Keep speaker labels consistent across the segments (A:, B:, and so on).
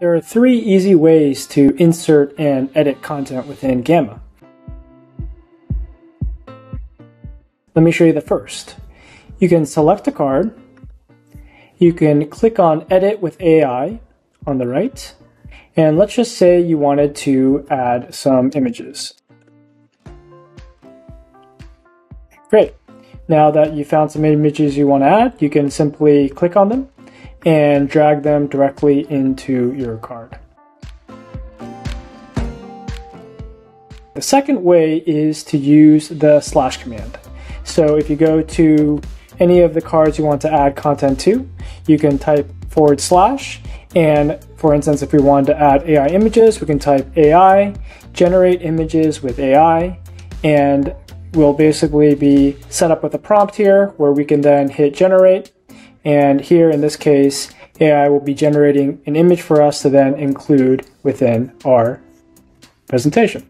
A: There are three easy ways to insert and edit content within Gamma. Let me show you the first. You can select a card, you can click on Edit with AI on the right, and let's just say you wanted to add some images. Great. Now that you found some images you want to add, you can simply click on them and drag them directly into your card. The second way is to use the slash command. So if you go to any of the cards you want to add content to, you can type forward slash. And for instance, if we wanted to add AI images, we can type AI, generate images with AI, and we'll basically be set up with a prompt here where we can then hit generate. And here in this case, AI will be generating an image for us to then include within our presentation.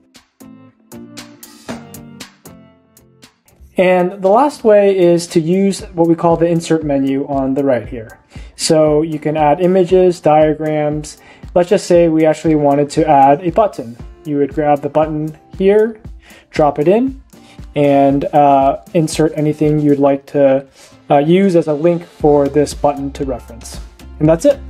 A: And the last way is to use what we call the insert menu on the right here. So you can add images, diagrams. Let's just say we actually wanted to add a button. You would grab the button here, drop it in, and uh, insert anything you'd like to uh, use as a link for this button to reference. And that's it.